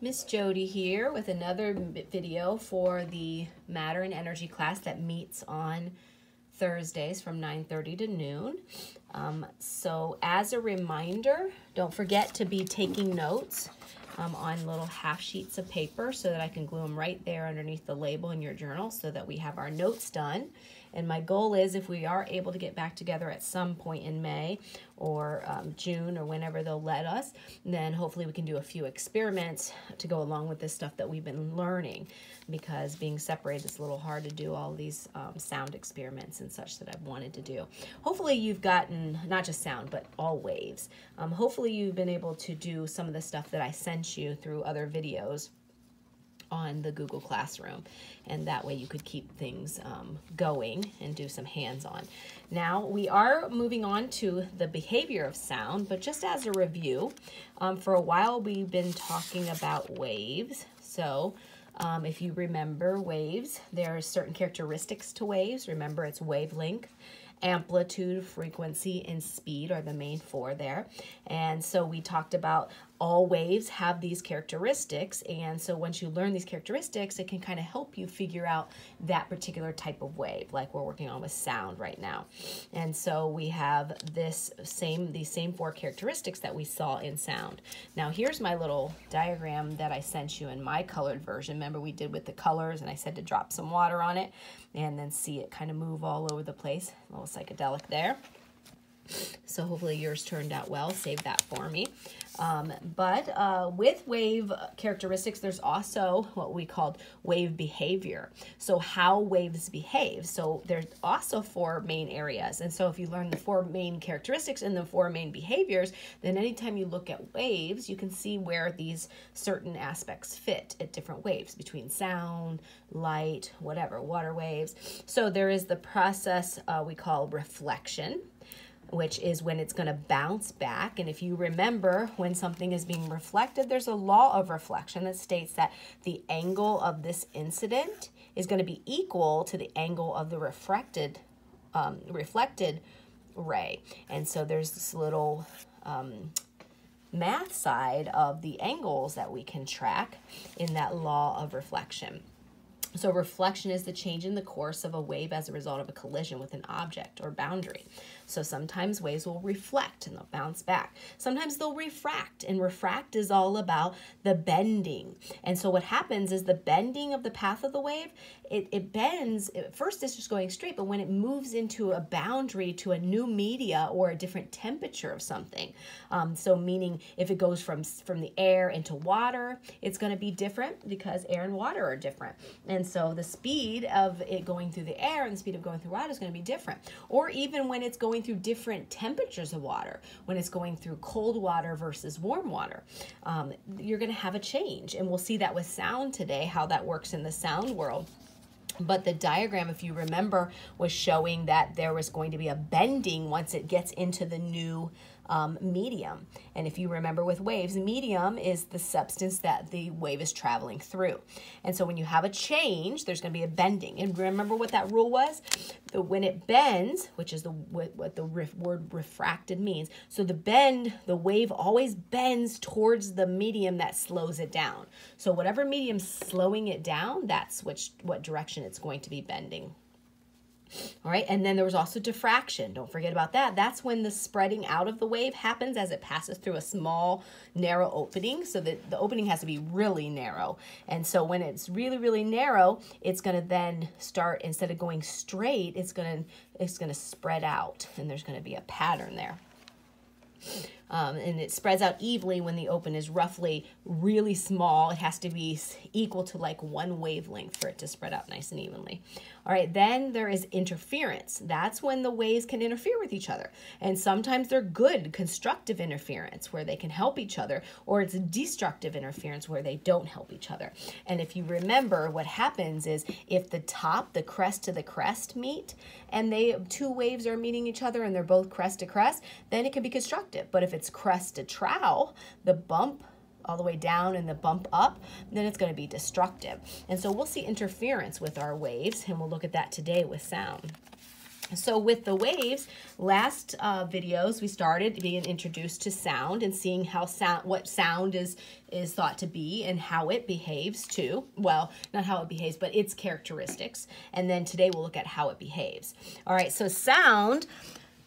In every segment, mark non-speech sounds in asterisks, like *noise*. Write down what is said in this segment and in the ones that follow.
Miss Jodie here with another video for the Matter and Energy class that meets on Thursdays from 9.30 to noon. Um, so as a reminder, don't forget to be taking notes um, on little half sheets of paper so that I can glue them right there underneath the label in your journal so that we have our notes done. And my goal is if we are able to get back together at some point in May or um, June or whenever they'll let us, then hopefully we can do a few experiments to go along with this stuff that we've been learning because being separated is a little hard to do all these um, sound experiments and such that I've wanted to do. Hopefully you've gotten not just sound but all waves. Um, hopefully you've been able to do some of the stuff that I sent you through other videos on the Google Classroom. And that way you could keep things um, going and do some hands-on. Now we are moving on to the behavior of sound, but just as a review, um, for a while we've been talking about waves. So um, if you remember waves, there are certain characteristics to waves. Remember it's wavelength amplitude, frequency, and speed are the main four there. And so we talked about all waves have these characteristics and so once you learn these characteristics it can kind of help you figure out that particular type of wave like we're working on with sound right now. And so we have this same these same four characteristics that we saw in sound. Now here's my little diagram that I sent you in my colored version. Remember we did with the colors and I said to drop some water on it and then see it kind of move all over the place. A little psychedelic there so hopefully yours turned out well. Save that for me. Um, but uh, with wave characteristics, there's also what we called wave behavior. So how waves behave. So there's also four main areas. And so if you learn the four main characteristics and the four main behaviors, then anytime you look at waves, you can see where these certain aspects fit at different waves between sound, light, whatever, water waves. So there is the process uh, we call reflection which is when it's going to bounce back. And if you remember, when something is being reflected, there's a law of reflection that states that the angle of this incident is going to be equal to the angle of the refracted, um, reflected ray. And so there's this little um, math side of the angles that we can track in that law of reflection. So reflection is the change in the course of a wave as a result of a collision with an object or boundary. So sometimes waves will reflect and they'll bounce back. Sometimes they'll refract and refract is all about the bending. And so what happens is the bending of the path of the wave, it, it bends, at first it's just going straight, but when it moves into a boundary to a new media or a different temperature of something, um, so meaning if it goes from, from the air into water, it's gonna be different because air and water are different. And so the speed of it going through the air and the speed of going through water is gonna be different. Or even when it's going going through different temperatures of water, when it's going through cold water versus warm water, um, you're going to have a change. And we'll see that with sound today, how that works in the sound world. But the diagram, if you remember, was showing that there was going to be a bending once it gets into the new um, medium. And if you remember with waves, medium is the substance that the wave is traveling through. And so when you have a change, there's going to be a bending. And remember what that rule was? The, when it bends, which is the what, what the ref, word refracted means. So the bend, the wave always bends towards the medium that slows it down. So whatever medium's slowing it down, that's which what direction it's going to be bending. All right, and then there was also diffraction. Don't forget about that. That's when the spreading out of the wave happens as it passes through a small, narrow opening. So that the opening has to be really narrow. And so when it's really, really narrow, it's going to then start, instead of going straight, it's going to it's going to spread out, and there's going to be a pattern there. Um, and it spreads out evenly when the open is roughly really small. It has to be equal to like one wavelength for it to spread out nice and evenly. All right, then there is interference. That's when the waves can interfere with each other. And sometimes they're good, constructive interference where they can help each other, or it's destructive interference where they don't help each other. And if you remember, what happens is if the top, the crest to the crest meet, and they two waves are meeting each other and they're both crest to crest, then it can be constructive. But if it's crest to trough, the bump all the way down and the bump up, then it's going to be destructive. And so we'll see interference with our waves, and we'll look at that today with sound. So with the waves, last uh, videos we started being introduced to sound and seeing how sound, what sound is is thought to be and how it behaves too. Well, not how it behaves, but its characteristics. And then today we'll look at how it behaves. All right, so sound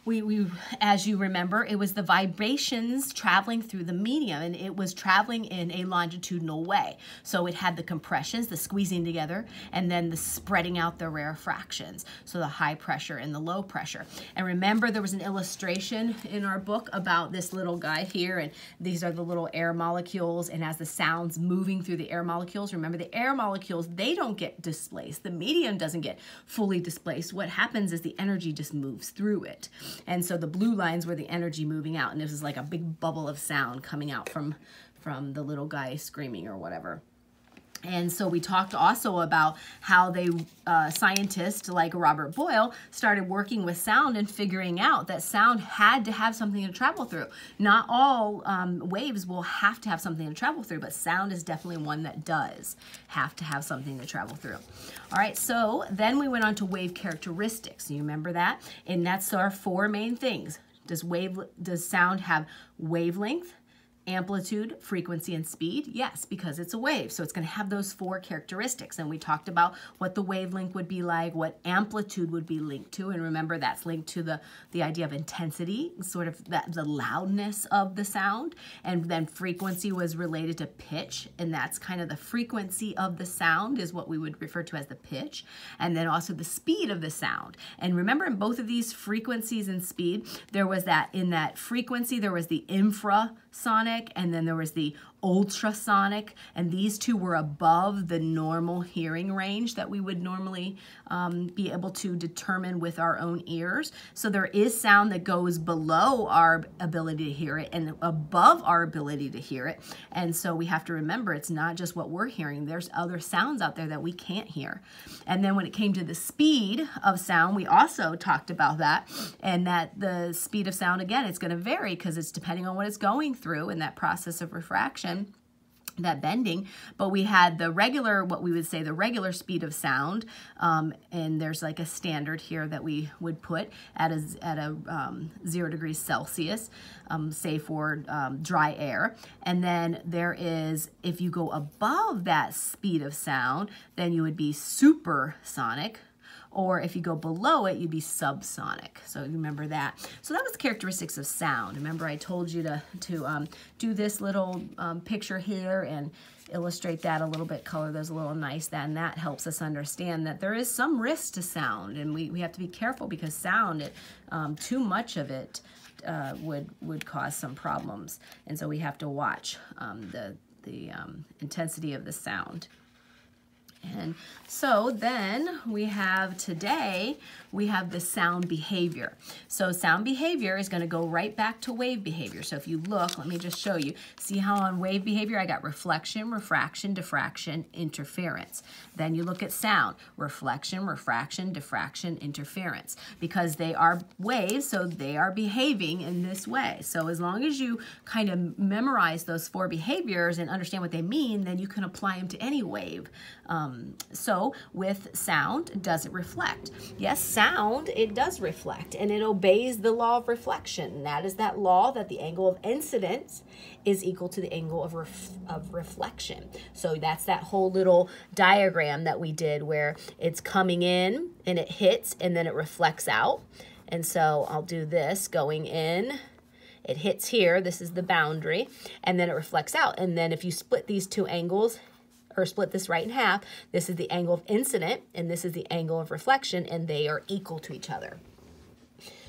we, we as you remember it was the vibrations traveling through the medium and it was traveling in a longitudinal way. So it had the compressions the squeezing together and then the spreading out the rarefactions so the high pressure and the low pressure. And remember there was an illustration in our book about this little guy here and these are the little air molecules. And as the sounds moving through the air molecules remember the air molecules they don't get displaced. The medium doesn't get fully displaced. What happens is the energy just moves through it and so the blue lines were the energy moving out, and this is like a big bubble of sound coming out from, from the little guy screaming or whatever. And so we talked also about how they, uh, scientists like Robert Boyle, started working with sound and figuring out that sound had to have something to travel through. Not all um, waves will have to have something to travel through, but sound is definitely one that does have to have something to travel through. All right, so then we went on to wave characteristics. You remember that? And that's our four main things. Does wave does sound have wavelength? Amplitude, frequency, and speed? Yes, because it's a wave. So it's going to have those four characteristics. And we talked about what the wavelength would be like, what amplitude would be linked to. And remember, that's linked to the, the idea of intensity, sort of that, the loudness of the sound. And then frequency was related to pitch. And that's kind of the frequency of the sound is what we would refer to as the pitch. And then also the speed of the sound. And remember, in both of these frequencies and speed, there was that, in that frequency, there was the infrasonic and then there was the ultrasonic, and these two were above the normal hearing range that we would normally um, be able to determine with our own ears. So there is sound that goes below our ability to hear it and above our ability to hear it. And so we have to remember it's not just what we're hearing, there's other sounds out there that we can't hear. And then when it came to the speed of sound, we also talked about that, and that the speed of sound, again, it's going to vary because it's depending on what it's going through in that process of refraction that bending, but we had the regular, what we would say the regular speed of sound, um, and there's like a standard here that we would put at a, at a um, zero degrees Celsius, um, say for um, dry air. And then there is, if you go above that speed of sound, then you would be supersonic, or if you go below it, you'd be subsonic. So remember that. So that was characteristics of sound. Remember I told you to, to um, do this little um, picture here and illustrate that a little bit, color those a little nice, then that helps us understand that there is some risk to sound and we, we have to be careful because sound, it, um, too much of it uh, would, would cause some problems. And so we have to watch um, the, the um, intensity of the sound. And so then we have today, we have the sound behavior. So sound behavior is going to go right back to wave behavior. So if you look, let me just show you. See how on wave behavior I got reflection, refraction, diffraction, interference. Then you look at sound, reflection, refraction, diffraction, interference. Because they are waves, so they are behaving in this way. So as long as you kind of memorize those four behaviors and understand what they mean, then you can apply them to any wave. Um, Um, so with sound, does it reflect? Yes, sound, it does reflect and it obeys the law of reflection. That is that law that the angle of incidence is equal to the angle of, ref of reflection. So that's that whole little diagram that we did where it's coming in and it hits and then it reflects out. And so I'll do this going in it hits here, this is the boundary, and then it reflects out. And then if you split these two angles, or split this right in half, this is the angle of incident and this is the angle of reflection and they are equal to each other.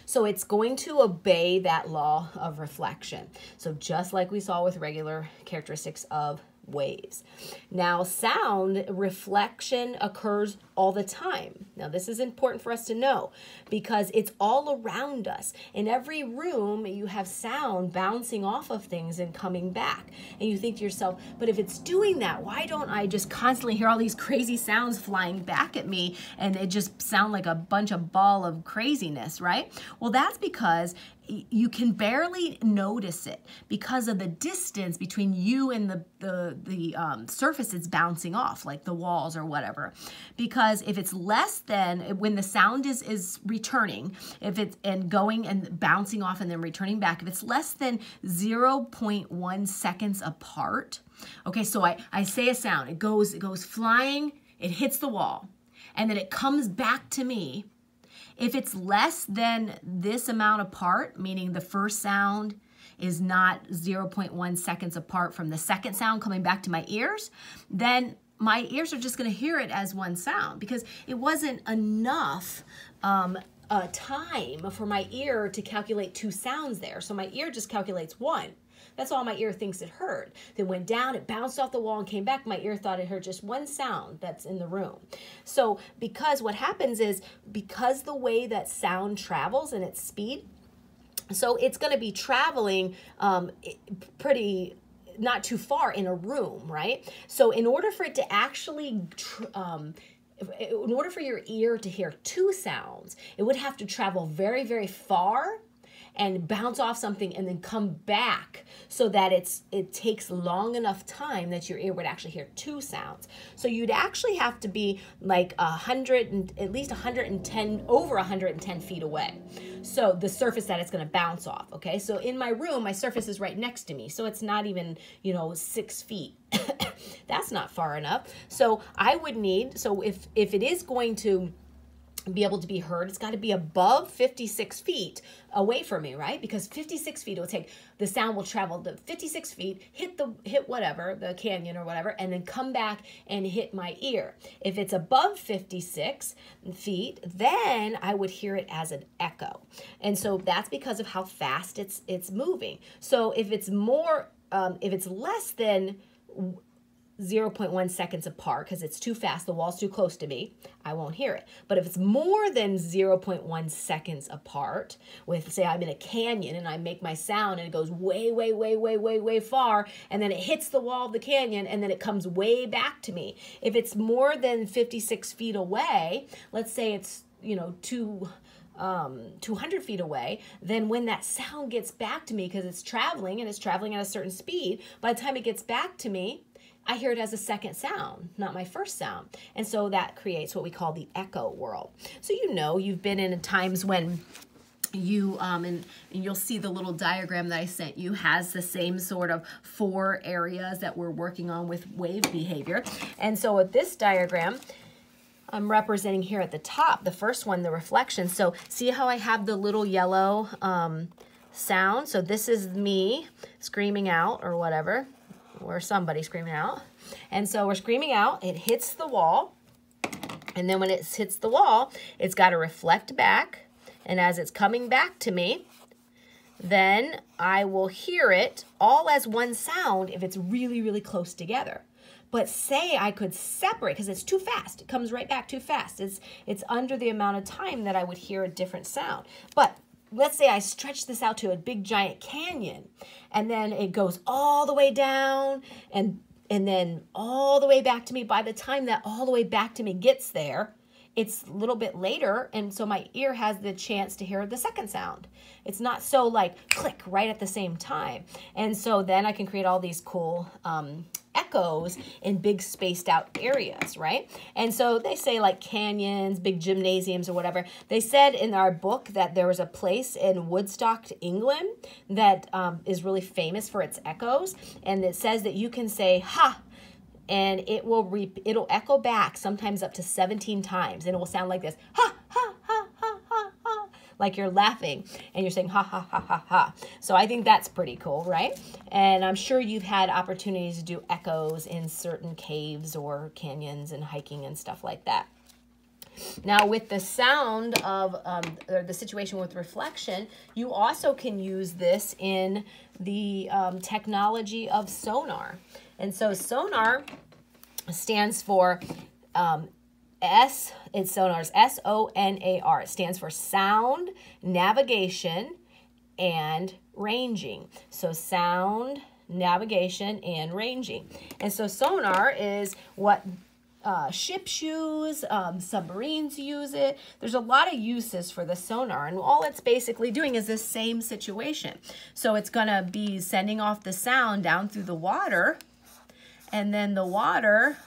So it's going to obey that law of reflection. So just like we saw with regular characteristics of waves. Now, sound reflection occurs all the time. Now, this is important for us to know because it's all around us. In every room, you have sound bouncing off of things and coming back. And you think to yourself, but if it's doing that, why don't I just constantly hear all these crazy sounds flying back at me and it just sound like a bunch of ball of craziness, right? Well, that's because you can barely notice it because of the distance between you and the the, the um, surface it's bouncing off, like the walls or whatever. Because if it's less than when the sound is is returning, if it's and going and bouncing off and then returning back, if it's less than 0.1 seconds apart, okay, so I, I say a sound, it goes, it goes flying, it hits the wall, and then it comes back to me. If it's less than this amount apart, meaning the first sound is not 0.1 seconds apart from the second sound coming back to my ears, then my ears are just going to hear it as one sound because it wasn't enough um, uh, time for my ear to calculate two sounds there. So my ear just calculates one. That's all my ear thinks it heard. Then went down, it bounced off the wall and came back. My ear thought it heard just one sound that's in the room. So because what happens is because the way that sound travels and its speed, so it's going to be traveling um, pretty not too far in a room, right? So in order for it to actually um, in order for your ear to hear two sounds, it would have to travel very, very far and bounce off something and then come back so that it's it takes long enough time that your ear would actually hear two sounds. So you'd actually have to be like a hundred and at least 110 over 110 feet away. So the surface that it's going to bounce off. Okay, so in my room, my surface is right next to me, so it's not even you know six feet. *coughs* That's not far enough. So I would need so if if it is going to be able to be heard, it's got to be above 56 feet away from me, right? Because 56 feet will take the sound will travel the 56 feet, hit the hit whatever, the canyon or whatever, and then come back and hit my ear. If it's above 56 feet, then I would hear it as an echo. And so that's because of how fast it's it's moving. So if it's more um, if it's less than 0.1 seconds apart because it's too fast, the wall's too close to me, I won't hear it. But if it's more than 0.1 seconds apart, with say I'm in a canyon and I make my sound and it goes way, way, way, way, way, way far, and then it hits the wall of the canyon and then it comes way back to me. If it's more than 56 feet away, let's say it's, you know, two um, 200 feet away, then when that sound gets back to me, because it's traveling and it's traveling at a certain speed, by the time it gets back to me, I hear it as a second sound, not my first sound. And so that creates what we call the echo world. So you know, you've been in times when you um, and, and, you'll see the little diagram that I sent you has the same sort of four areas that we're working on with wave behavior. And so with this diagram, I'm representing here at the top, the first one, the reflection. So see how I have the little yellow um, sound? So this is me screaming out or whatever or somebody screaming out. And so we're screaming out, it hits the wall, and then when it hits the wall, it's got to reflect back, and as it's coming back to me, then I will hear it all as one sound if it's really, really close together. But say I could separate, because it's too fast. It comes right back too fast. It's, it's under the amount of time that I would hear a different sound. But let's say I stretch this out to a big giant canyon and then it goes all the way down and and then all the way back to me. By the time that all the way back to me gets there it's a little bit later and so my ear has the chance to hear the second sound. It's not so like click right at the same time. And so then i can create all these cool um, echoes in big spaced out areas, right? And so they say like canyons, big gymnasiums or whatever. They said in our book that there was a place in Woodstock, England that um, is really famous for its echoes. And it says that you can say, ha, and it will re- it'll echo back sometimes up to 17 times and it will sound like this ha like you're laughing and you're saying ha ha ha ha ha. So I think that's pretty cool, right? And I'm sure you've had opportunities to do echoes in certain caves or canyons and hiking and stuff like that. Now, with the sound of um, or the situation with reflection, you also can use this in the um, technology of sonar. And so sonar stands for um, S, it's sonars, S-O-N-A-R. It stands for sound, navigation, and ranging. So sound, navigation, and ranging. And so sonar is what uh, ships use, um, submarines use it. There's a lot of uses for the sonar, and all it's basically doing is this same situation. So it's going to be sending off the sound down through the water, and then the water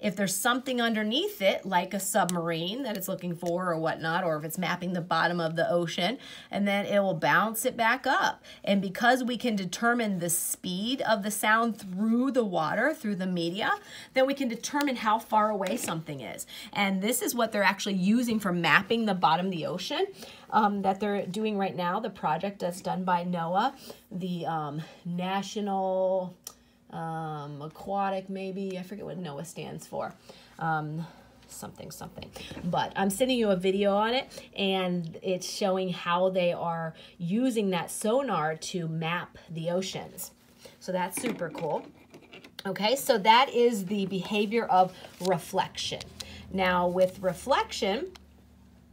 if there's something underneath it, like a submarine that it's looking for or whatnot, or if it's mapping the bottom of the ocean, and then it will bounce it back up. And because we can determine the speed of the sound through the water, through the media, then we can determine how far away something is. And this is what they're actually using for mapping the bottom of the ocean um, that they're doing right now, the project that's done by NOAA, the um, National um, aquatic maybe. I forget what NOAA stands for. Um, something something but i'm sending you a video on it and it's showing how they are using that sonar to map the oceans so that's super cool okay so that is the behavior of reflection now with reflection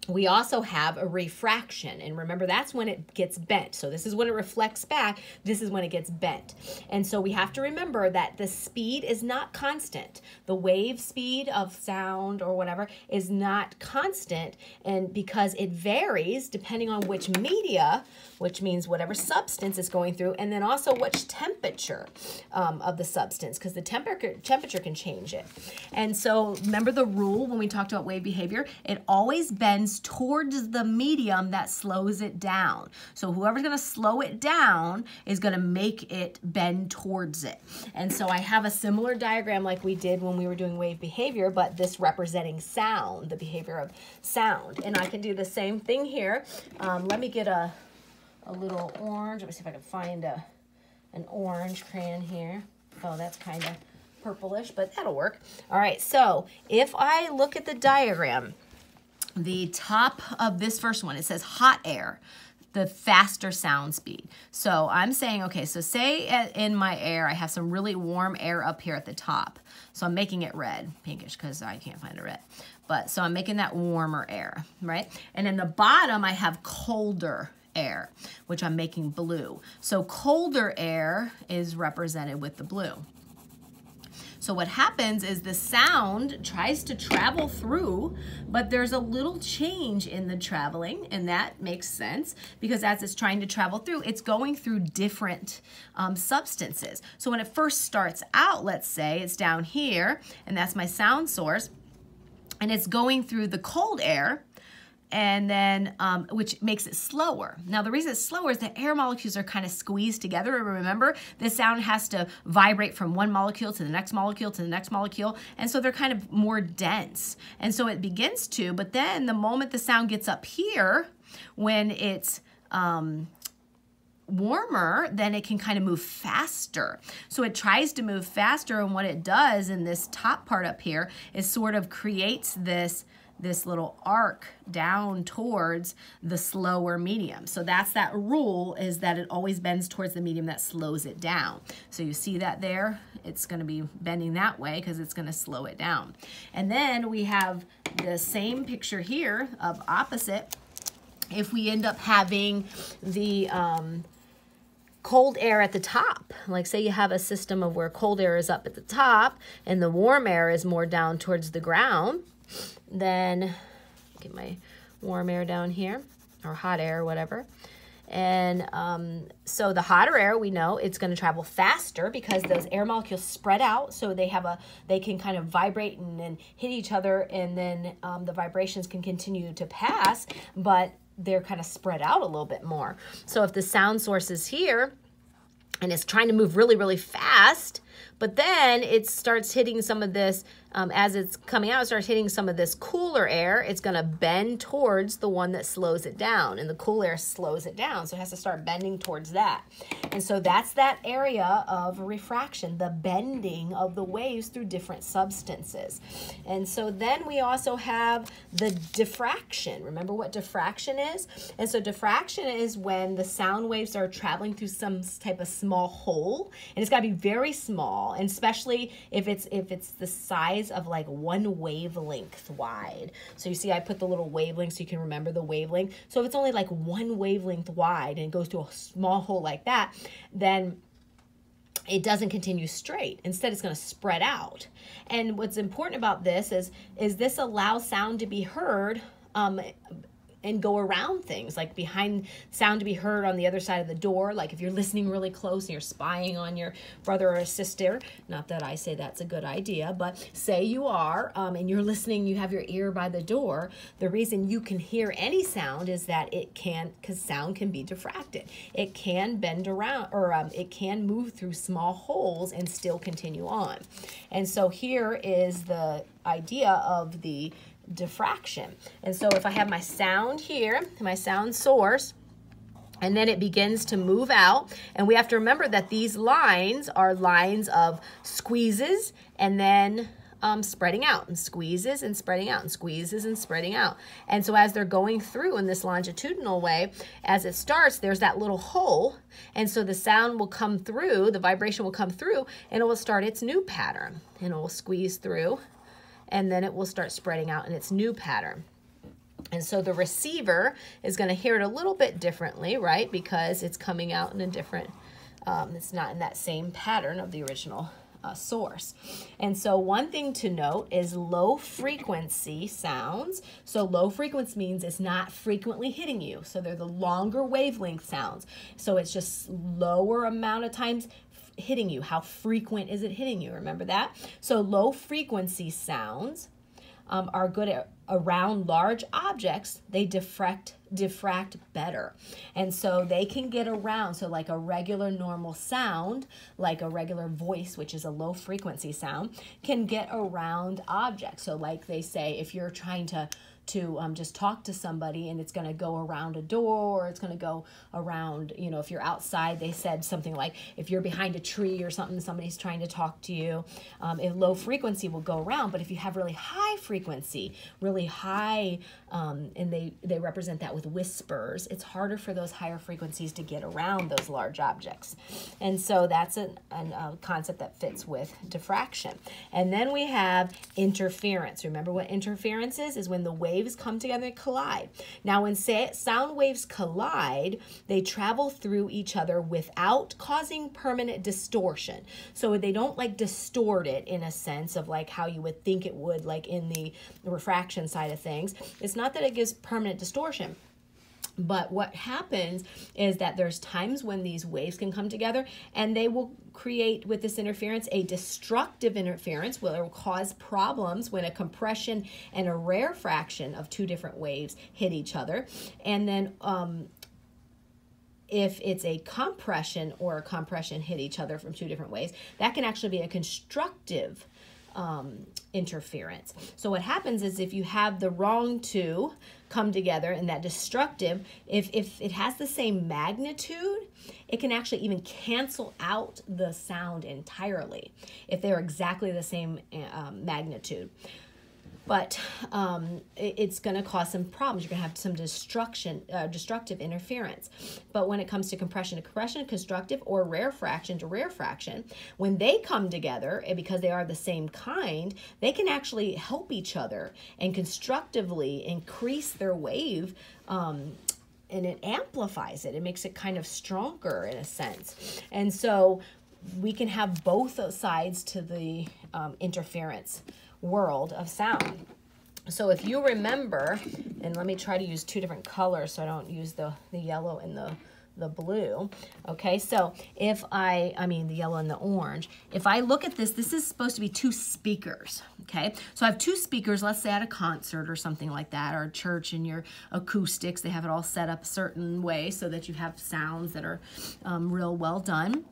we also have a refraction. And remember, that's when it gets bent. So this is when it reflects back. This is when it gets bent. And so we have to remember that the speed is not constant. The wave speed of sound or whatever is not constant. And because it varies depending on which media, which means whatever substance is going through, and then also which temperature um, of the substance, because the temperature, temperature can change it. And so remember the rule when we talked about wave behavior, it always bends towards the medium that slows it down. So whoever's going to slow it down is going to make it bend towards it. And so I have a similar diagram like we did when we were doing wave behavior, but this representing sound, the behavior of sound. And I can do the same thing here. Um, let me get a, a little orange. Let me see if I can find a, an orange crayon here. Oh, that's kind of purplish, but that'll work. All right, so if I look at the diagram, the top of this first one, it says hot air, the faster sound speed. So I'm saying, okay, so say in my air, I have some really warm air up here at the top. So I'm making it red, pinkish, because I can't find a red. But so I'm making that warmer air, right? And in the bottom, I have colder air, which I'm making blue. So colder air is represented with the blue. So what happens is the sound tries to travel through, but there's a little change in the traveling, and that makes sense because as it's trying to travel through, it's going through different um, substances. So when it first starts out, let's say it's down here, and that's my sound source, and it's going through the cold air, and then um, which makes it slower. Now the reason it's slower is the air molecules are kind of squeezed together. Remember, the sound has to vibrate from one molecule to the next molecule to the next molecule, and so they're kind of more dense. And so it begins to, but then the moment the sound gets up here, when it's um, warmer, then it can kind of move faster. So it tries to move faster, and what it does in this top part up here is sort of creates this this little arc down towards the slower medium. So that's that rule is that it always bends towards the medium that slows it down. So you see that there? It's gonna be bending that way because it's gonna slow it down. And then we have the same picture here of opposite. If we end up having the um, cold air at the top. Like say you have a system of where cold air is up at the top and the warm air is more down towards the ground, then get my warm air down here or hot air, whatever. And um, so the hotter air, we know it's going to travel faster because those air molecules spread out. So they have a, they can kind of vibrate and then hit each other and then um, the vibrations can continue to pass, but they're kind of spread out a little bit more. So if the sound source is here and it's trying to move really, really fast, but then it starts hitting some of this um, as it's coming out, it starts hitting some of this cooler air, it's going to bend towards the one that slows it down. And the cool air slows it down, so it has to start bending towards that. And so that's that area of refraction, the bending of the waves through different substances. And so then we also have the diffraction. Remember what diffraction is? And so diffraction is when the sound waves are traveling through some type of small hole. And it's got to be very small, and especially if it's if it's the size size of like one wavelength wide. So you see I put the little wavelength so you can remember the wavelength. So if it's only like one wavelength wide and it goes to a small hole like that, then it doesn't continue straight. Instead, it's going to spread out. And what's important about this is, is this allows sound to be heard um, and go around things like behind sound to be heard on the other side of the door like if you're listening really close and you're spying on your brother or sister not that i say that's a good idea but say you are um, and you're listening you have your ear by the door the reason you can hear any sound is that it can because sound can be diffracted. It can bend around or um, it can move through small holes and still continue on. And so here is the idea of the diffraction. And so if I have my sound here, my sound source, and then it begins to move out. And we have to remember that these lines are lines of squeezes and then um, spreading out and squeezes and spreading out and squeezes and spreading out. And so as they're going through in this longitudinal way, as it starts, there's that little hole. And so the sound will come through, the vibration will come through, and it will start its new pattern. And it will squeeze through and then it will start spreading out in its new pattern. And so the receiver is going to hear it a little bit differently, right? Because it's coming out in a different, um, it's not in that same pattern of the original uh, source. And so one thing to note is low frequency sounds. So low frequency means it's not frequently hitting you. So they're the longer wavelength sounds. So it's just lower amount of times hitting you? How frequent is it hitting you? Remember that? So low frequency sounds um, are good at, around large objects. They diffract diffract better. And so they can get around. So like a regular normal sound, like a regular voice, which is a low frequency sound, can get around objects. So like they say, if you're trying to to um, just talk to somebody and it's going to go around a door or it's going to go around, you know, if you're outside, they said something like if you're behind a tree or something, somebody's trying to talk to you, um, if low frequency will go around. But if you have really high frequency, really high, um, and they, they represent that with whispers, it's harder for those higher frequencies to get around those large objects. And so that's a a concept that fits with diffraction. And then we have interference. Remember what interference is? Is when the wave waves come together and collide. Now, when sound waves collide, they travel through each other without causing permanent distortion. So they don't like distort it in a sense of like how you would think it would, like in the refraction side of things. It's not that it gives permanent distortion but what happens is that there's times when these waves can come together and they will create with this interference a destructive interference where it will cause problems when a compression and a rarefaction of two different waves hit each other. And then um, if it's a compression or a compression hit each other from two different ways, that can actually be a constructive um, interference. So what happens is if you have the wrong two come together and that destructive, if, if it has the same magnitude, it can actually even cancel out the sound entirely if they're exactly the same um, magnitude but um, it's going to cause some problems. You're going to have some destruction, uh, destructive interference. But when it comes to compression to compression, constructive, or rarefaction to rarefaction, when they come together, because they are the same kind, they can actually help each other and constructively increase their wave um, and it amplifies it. It makes it kind of stronger in a sense. And so we can have both sides to the um, interference world of sound. So if you remember, and let me try to use two different colors so I don't use the, the yellow and the, the blue. Okay, so if I, I mean the yellow and the orange, if I look at this, this is supposed to be two speakers, okay? So I have two speakers, let's say at a concert or something like that, or a church and your acoustics, they have it all set up a certain way so that you have sounds that are um, real well done.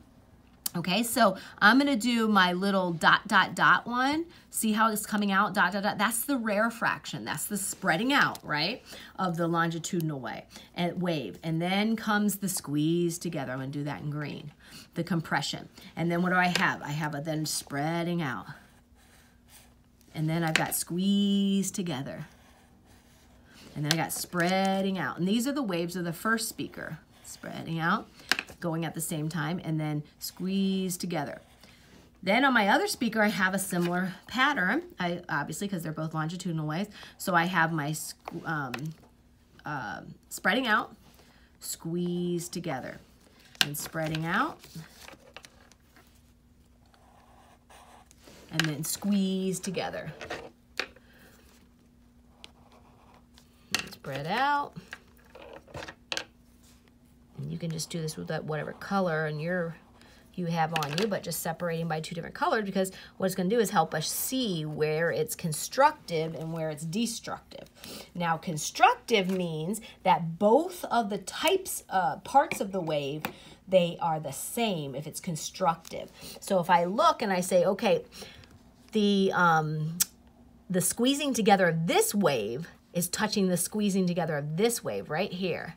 Okay, so I'm to do my little dot, dot, dot one. See how it's coming out, dot, dot, dot. That's the rarefaction. That's the spreading out, right, of the longitudinal way, and wave. And then comes the squeeze together. I'm to do that in green, the compression. And then what do I have? I have a then spreading out. And then I've got squeeze together. And then I got spreading out. And these are the waves of the first speaker. Spreading out going at the same time and then squeeze together. Then on my other speaker, I have a similar pattern, I, obviously because they're both longitudinal waves. So I have my um, uh, spreading out, squeeze together, and spreading out, and then squeeze together. spread out. And you can just do this with whatever color and your you have on you, but just separating by two different colors because what it's going to do is help us see where it's constructive and where it's destructive. Now, constructive means that both of the types, uh, parts of the wave, they are the same if it's constructive. So if I look and I say, okay, the, um, the squeezing together of this wave is touching the squeezing together of this wave right here.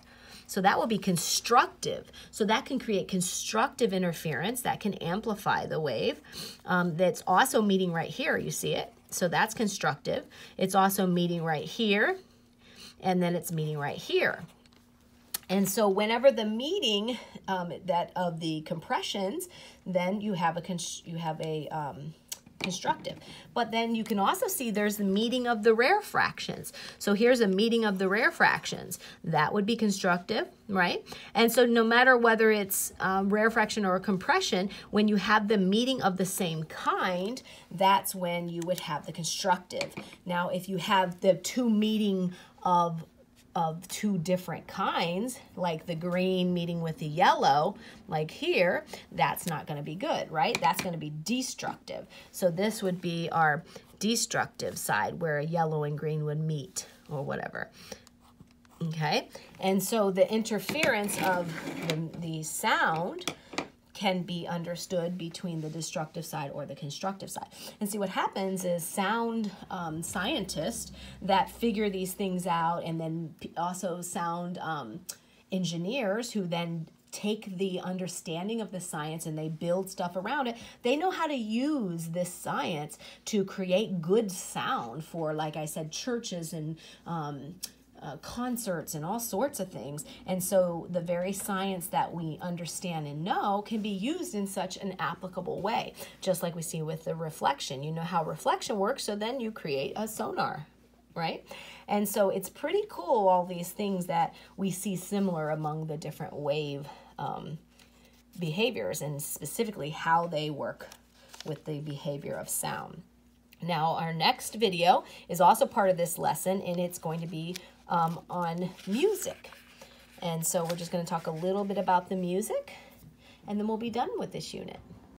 So that will be constructive. So that can create constructive interference that can amplify the wave. Um, that's also meeting right here. You see it? So that's constructive. It's also meeting right here. And then it's meeting right here. And so whenever the meeting um, that of the compressions, then you have a you have a um, constructive. But then you can also see there's the meeting of the rarefactions. So here's a meeting of the rarefactions. That would be constructive, right? And so no matter whether it's um, rarefaction or compression, when you have the meeting of the same kind, that's when you would have the constructive. Now, if you have the two meeting of of two different kinds, like the green meeting with the yellow, like here, that's not going to be good, right? That's going to be destructive. So this would be our destructive side where a yellow and green would meet or whatever. Okay, and so the interference of the, the sound can be understood between the destructive side or the constructive side. And see what happens is sound um, scientists that figure these things out and then also sound um, engineers who then take the understanding of the science and they build stuff around it. They know how to use this science to create good sound for, like I said, churches and um, uh, concerts and all sorts of things. And so the very science that we understand and know can be used in such an applicable way, just like we see with the reflection. You know how reflection works, so then you create a sonar, right? And so it's pretty cool, all these things that we see similar among the different wave um, behaviors and specifically how they work with the behavior of sound. Now, our next video is also part of this lesson, and it's going to be um, on music. And so we're just going to talk a little bit about the music, and then we'll be done with this unit.